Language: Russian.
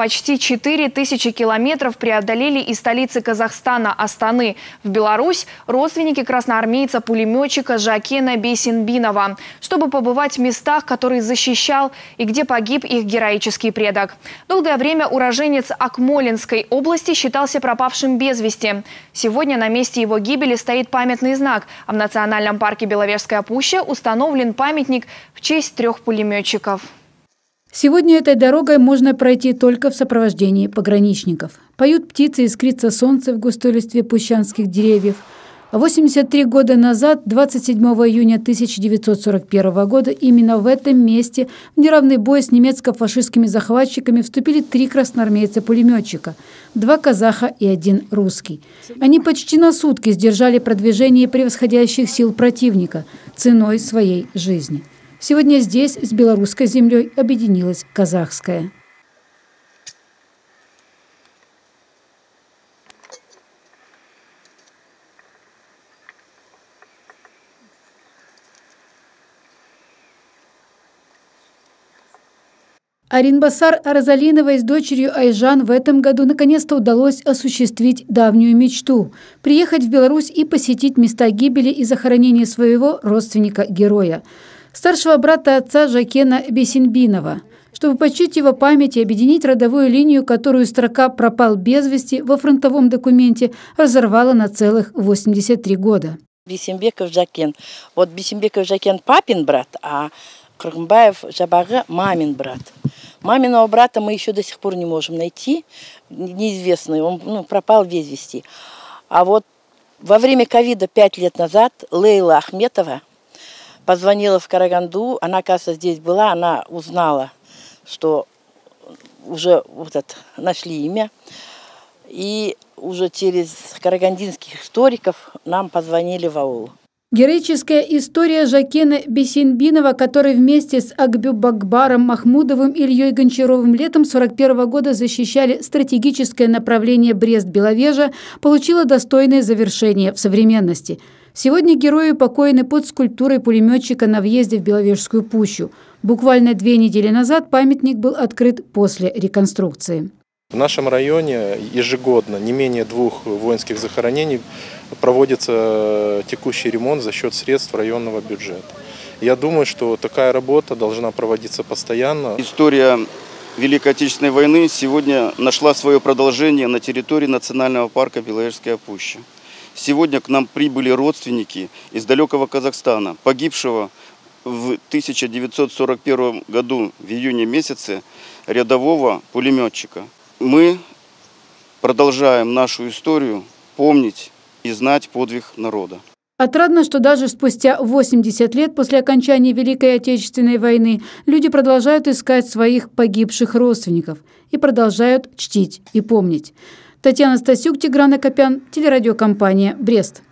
Почти 4 тысячи километров преодолели из столицы Казахстана Астаны в Беларусь родственники красноармейца-пулеметчика Жакена Бейсинбинова, чтобы побывать в местах, которые защищал и где погиб их героический предок. Долгое время уроженец Акмолинской области считался пропавшим без вести. Сегодня на месте его гибели стоит памятный знак, а в Национальном парке Беловежская пуща установлен памятник в честь трех пулеметчиков. Сегодня этой дорогой можно пройти только в сопровождении пограничников. Поют птицы, искрится солнце в густой листве пущанских деревьев. А 83 года назад, 27 июня 1941 года, именно в этом месте в неравный бой с немецко-фашистскими захватчиками вступили три красноармейца-пулеметчика, два казаха и один русский. Они почти на сутки сдержали продвижение превосходящих сил противника ценой своей жизни. Сегодня здесь с белорусской землей объединилась казахская. Аринбасар Аразалиновой с дочерью Айжан в этом году наконец-то удалось осуществить давнюю мечту – приехать в Беларусь и посетить места гибели и захоронения своего родственника-героя – старшего брата отца Жакена Бесинбинова, чтобы почтить его память и объединить родовую линию, которую строка «пропал без вести» во фронтовом документе разорвала на целых 83 года. Бесимбеков Жакен. Вот Бесимбеков Жакен папин брат, а Кыргымбаев Жабага мамин брат. Маминого брата мы еще до сих пор не можем найти, неизвестный, он ну, пропал без вести. А вот во время ковида пять лет назад Лейла Ахметова, позвонила в Караганду, она, кажется, здесь была, она узнала, что уже вот это, нашли имя. И уже через карагандинских историков нам позвонили в аул. Героическая история Жакена Бесинбинова, который вместе с Акбюбакбаром Махмудовым и Ильей Гончаровым летом 41 года защищали стратегическое направление Брест-Беловежа, получила достойное завершение в современности – Сегодня герои покоены под скульптурой пулеметчика на въезде в Беловежскую пущу. Буквально две недели назад памятник был открыт после реконструкции. В нашем районе ежегодно не менее двух воинских захоронений проводится текущий ремонт за счет средств районного бюджета. Я думаю, что такая работа должна проводиться постоянно. История Великой Отечественной войны сегодня нашла свое продолжение на территории Национального парка Беловежская пуща. Сегодня к нам прибыли родственники из далекого Казахстана, погибшего в 1941 году в июне месяце рядового пулеметчика. Мы продолжаем нашу историю помнить и знать подвиг народа. Отрадно, что даже спустя 80 лет после окончания Великой Отечественной войны люди продолжают искать своих погибших родственников и продолжают чтить и помнить. Татьяна Стасюк, Тигран Акопян, телерадиокомпания «Брест».